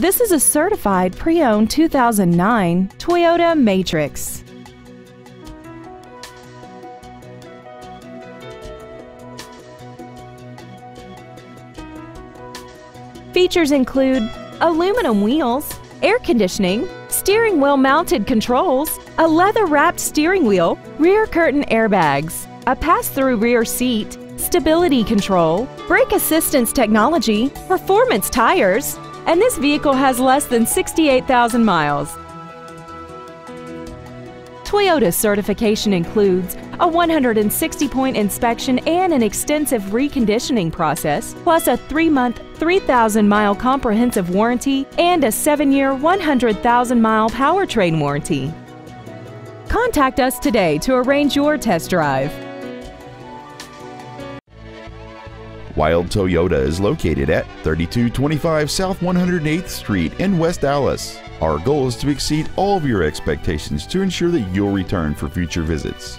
This is a certified pre-owned 2009 Toyota Matrix. Features include aluminum wheels, air conditioning, steering wheel mounted controls, a leather wrapped steering wheel, rear curtain airbags, a pass through rear seat, stability control, brake assistance technology, performance tires, and this vehicle has less than 68,000 miles. Toyota's certification includes a 160-point inspection and an extensive reconditioning process, plus a 3-month, 3,000-mile comprehensive warranty and a 7-year, 100,000-mile powertrain warranty. Contact us today to arrange your test drive. Wilde Toyota is located at 3225 South 108th Street in West Allis. Our goal is to exceed all of your expectations to ensure that you'll return for future visits.